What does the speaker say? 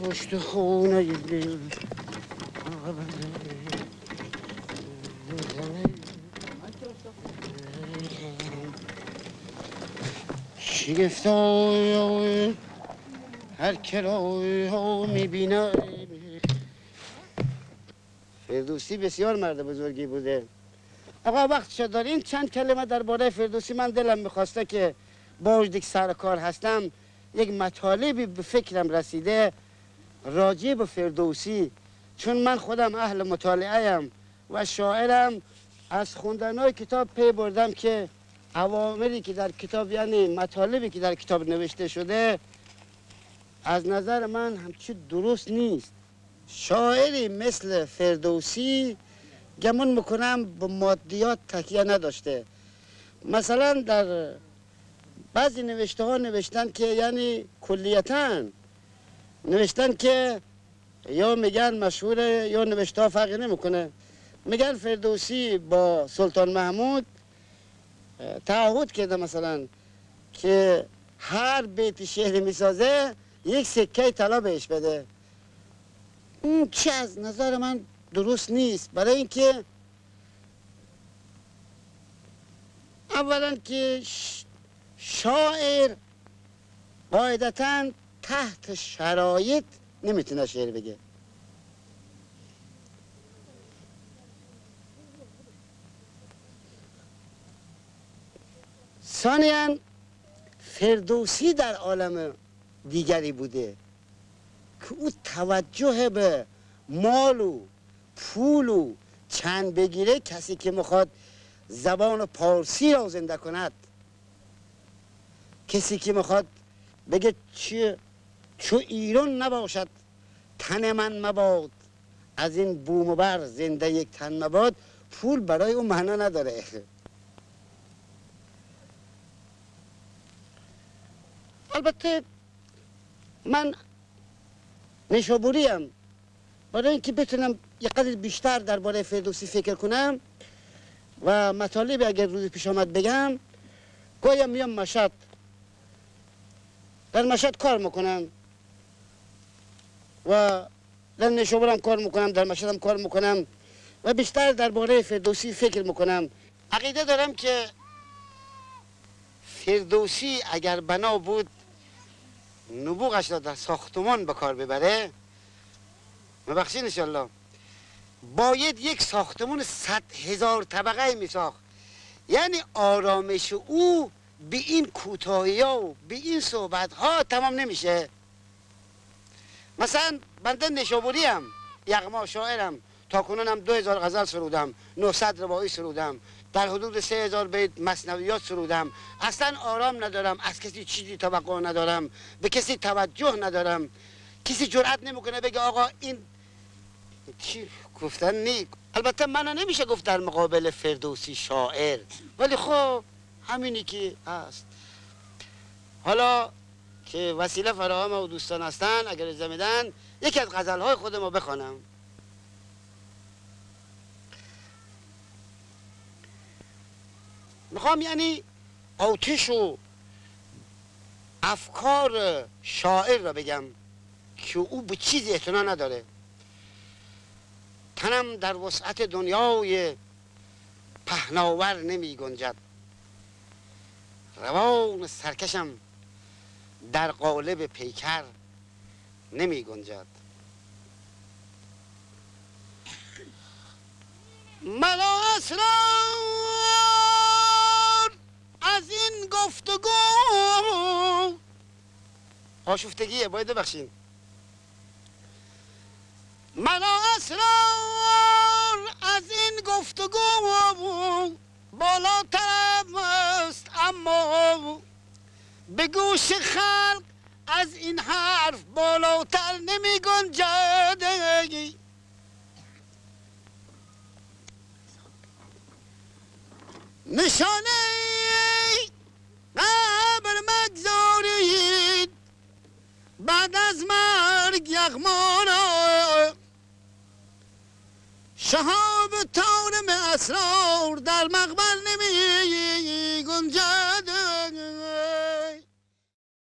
پشت خونه هر کرا می‌بینه فردوسی بسیار مرد بزرگی بوده. آقا وقت دارین؟ چند کلمه درباره فردوسی؟ من دلم می‌خواسته که با دیگه سر کار هستم. یک مطالبی به فکرم رسیده راجع به فردوسی. چون من خودم اهل مطالعه و شاعرم از خوندن کتاب پی بردم که عواملی که در کتاب یعنی مطالبی که در کتاب نوشته شده از نظر من همچی درست نیست. شاعری مثل فردوسی گمون می‌کنم به مادیات تکیه نداشته. مثلا در بعضی نوشته ها نوشتن که یعنی کلیتا نوشتن که یا میگن مشهوره یا نوشته ها فرقی نمی‌کنه. میگن فردوسی با سلطان محمود تعهد کرده مثلا که هر بیت شهر می‌سازه یک سکه طلا بهش بده. اون چه از نظر من درست نیست. برای اینکه اولا که شاعر قاعدتا تحت شرایط نمی‌تونه شعر بگه. ثانیا فردوسی در عالم دیگری بوده که او توجه به مال و پول و چند بگیره کسی که می‌خواد زبان پارسی را زنده کند کسی که می‌خواد بگه چه چو ایران نباشد تن من مباد از این بوم و بر زنده یک تن مباد پول برای اون معنا نداره. البته من نشابوریم. برای اینکه بتونم یه قدر بیشتر درباره فردوسی فکر کنم و مطالبی اگر روز پیش آمد بگم گاهی میام مشهد در مشهد کار می‌کنم و در نشابورم کار می‌کنم در مشهدم کار می‌کنم و بیشتر درباره فردوسی فکر می‌کنم. عقیده دارم که فردوسی اگر بنا بود نبوغش را در ساختمان به کار ببره مبخشین انشالله باید یک ساختمان صد هزار طبقه می ساخت یعنی آرامش او به این کوتاهی ها و به این صحبت ها تمام نمیشه. مثلا بنده نشابوری هم یغما شاعرم تا کنونم دو هزار غزل سرودم 900 روایی سرودم در حدود سه هزار بیت مصنویات سرودم. اصلا آرام ندارم از کسی چیزی توقع ندارم به کسی توجه ندارم. کسی جرأت نمی‌کنه بگه آقا این چی؟ گفتن نی البته منو نمیشه گفت در مقابل فردوسی شاعر. ولی خب همینی که هست. حالا که وسیله فراهم و دوستان هستن اگر اجازه یکی از غزلهای خودمو بخوانم. می‌خوام یعنی آتش و افکار شاعر را بگم که او به چیزی اعتنا نداره. تنم در وسعت دنیای پهناور نمی گنجد. روان سرکشم در قالب پیکر نمی گنجد. من اصلا از این گفتگو آشفتگیه باید ببخشین. من اصلا بالاترم است اما به گوش خلق از این حرف بالاتر نمی گنجد. نشانه قبر مگذارید بعد از مرگ یغمانا شهاب تارم اسرار در مقبل نمی گنجد.